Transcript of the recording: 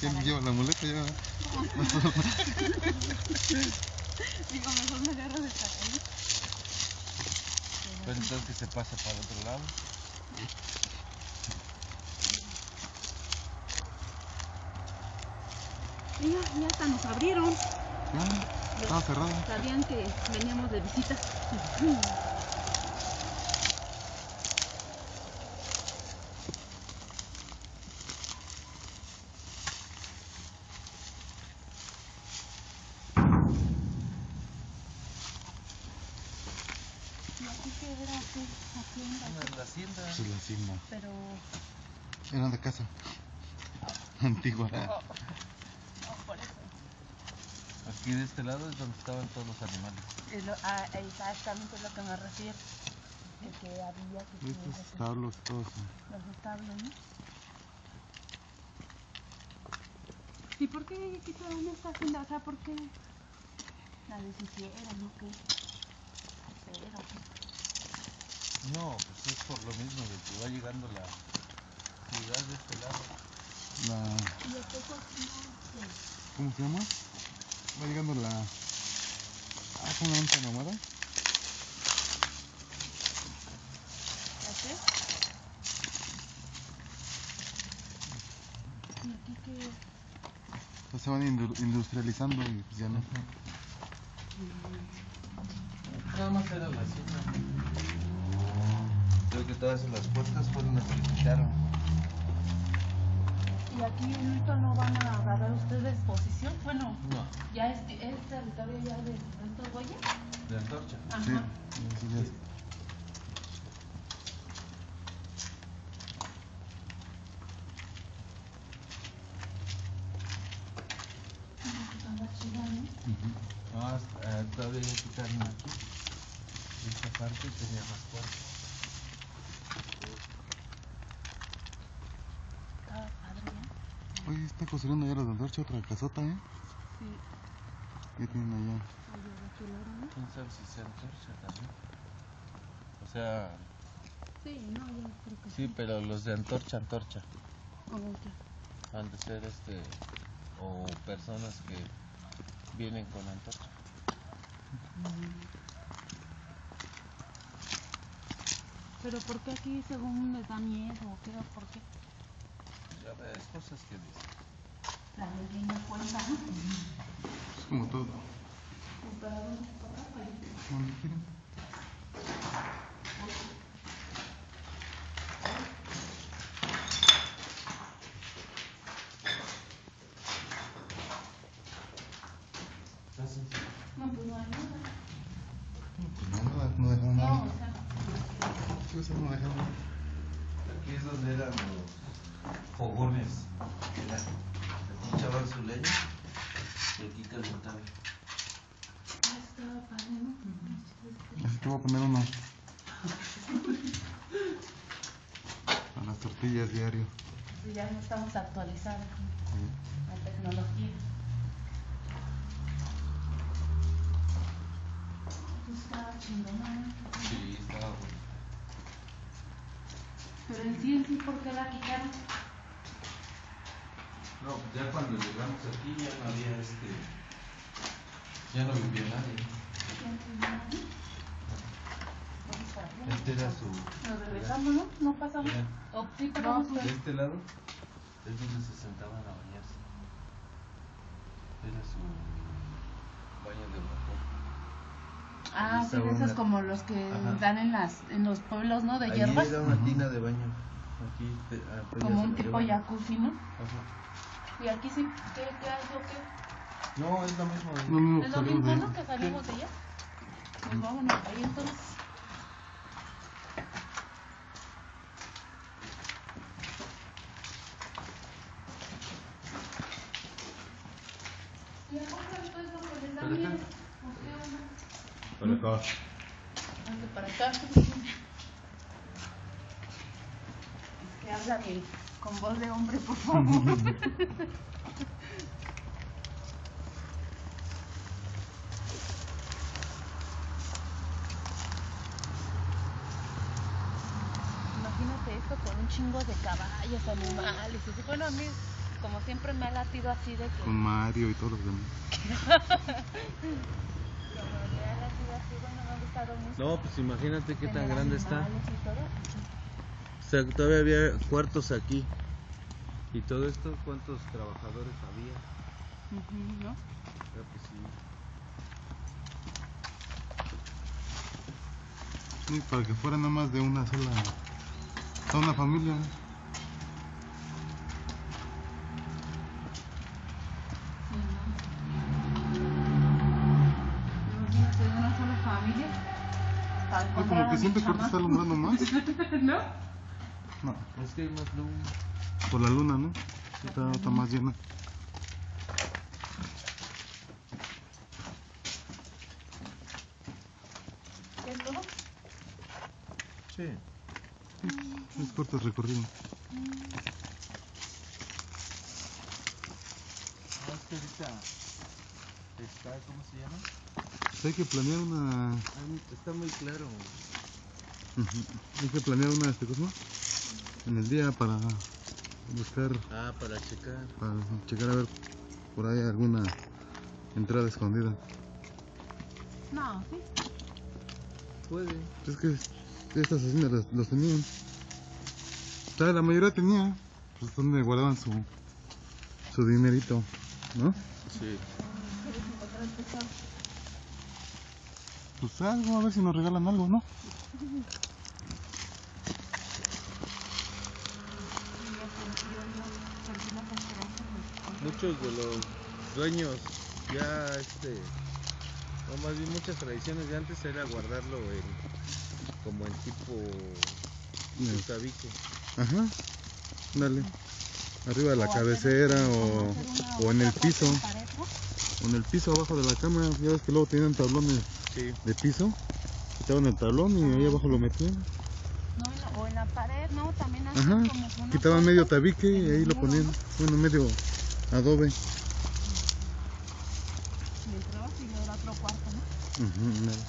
¿Quién lleva la muleta ya? Digo, mejor me agarro de esta calle. Pero entonces que se pase para el otro lado. Mira, ya hasta nos abrieron. Ah, estaba cerrado. Sabían que veníamos de visita. Hacienda. En la hacienda. Pues es la hacienda. Pero... Era de casa. Antigua. Aquí de este lado es donde estaban todos los animales. Es lo- ah, exactamente lo que me refiero. El que había que Estos establos, todo eso. los establos, ¿no? ¿Y por qué quitaron esta hacienda? O sea, ¿por qué la deshicieron o qué? Pero, No, pues es por lo mismo de que va llegando la ciudad de este lado. La, ¿Y el poco no ¿Cómo se llama? Va llegando la... Ah, ¿cómo se llama mamada? qué? Se van indu- industrializando y pues ya no. Nada más era la hacienda. Creo que todas las puertas fueron las que quitaron. ¿Y aquí ahorita no van a agarrar ustedes posición? Bueno, No, ya es, es territorio ya de estos güeyes. de antorcha. Ajá. Sí, sí, hasta- eh, todavía ya quitaron aquí. Esta parte tenía más puertas. Estaba padre, ¿eh? Oye, está construyendo ya los de Antorcha otra casota, ¿eh? Sí. ¿Qué tienen allá? Oye, de aquel lado, ¿no? ¿Quién sabe si sea antorcha también? O sea, Sí, no, yo creo que sí, pero los de antorcha, antorcha. Oh. Han de ser este. O personas que vienen con antorcha. Pero ¿por qué aquí según les da miedo o qué por qué? Ya ves, cosas que dicen. Es como todo. Quieran. No, pues no hay nada. Pues no, no, no nada. o sea, Sí, o sea, no dejaron nada. Aquí es donde eran los fogones. Era, aquí echaban su leña y aquí calentaban. ah, estaba padre, ¿no? Te voy a poner uno. Para las tortillas diario. Ya no estamos actualizados la tecnología. Estaba chingona, ¿no? Sí, estaba bueno. Pero en sí, en sí, ¿por qué la quitaron? No, ya cuando llegamos aquí ya no había este. Ya no vivía nadie. Este era su. Nos regresamos, ¿no? No pasamos. O sí, pero no, De este lado es donde se sentaban a bañarse. Era su baño de vapor. Ah, sí, esos una- como los que Ajá. dan en las en los pueblos, ¿no? De Ahí hierbas. era una tina de baño. Aquí te- ah, pues Como un tipo llevan. jacuzzi, ¿no? Ajá. Y aquí sí, ¿qué, qué hay o qué? No, es lo mismo. Lo mismo ¿Es que lo mismo, de no? Que salimos de allá. Pues vámonos ahí entonces. Pues, ¿Para acá? Para acá. Para acá. Que habla bien, con voz de hombre, por favor. imagínate esto con un chingo de caballos, animales. Bueno, a mí como siempre me ha latido así de que. Con Mario y todos los demás. Como me ha latido así, bueno, me ha gustado mucho. No, pues imagínate qué tan grande está. O sea, todavía había cuartos aquí. ¿Y todo esto cuántos trabajadores había? ¿no? Ah, pues sí. Sí, para que fuera nada más de una sola. Toda una familia. Sí, como que que ahorita chamaco. está alumbrando más. ¿No? No, Es que hay más luz. por la luna, ¿no? Está, está más llena. ¿Qué es todo? Sí. Es corto el recorrido. Ah, es que ahorita está, ¿cómo se llama? Hay que planear una. Está muy claro. Hay que planear una este cosa en el día para buscar, Ah, para checar. para checar a ver por ahí alguna entrada escondida. No, sí. Puede. Es que estas haciendas los, los tenían. O sea, la mayoría tenía, pues donde guardaban su, su dinerito, ¿no? Sí. ¿Quieres encontrar el tesoro? Pues algo, a ver si nos regalan algo, ¿no? Muchos de los dueños ya, este, o más bien muchas tradiciones de antes era guardarlo en, como en tipo tabique. Ajá, dale. Arriba de la O cabecera o, o en el piso, o en el piso abajo de la cama. Ya ves que luego tenían tablones Sí. de piso, quitaban el tablón y ahí abajo lo metían. No, en la- o en la pared, ¿no? También así Ajá, como una quitaban medio tabique y ahí lo ponían, ¿no? bueno, medio adobe. Y entrabas y otro cuarto, ¿no? Dale.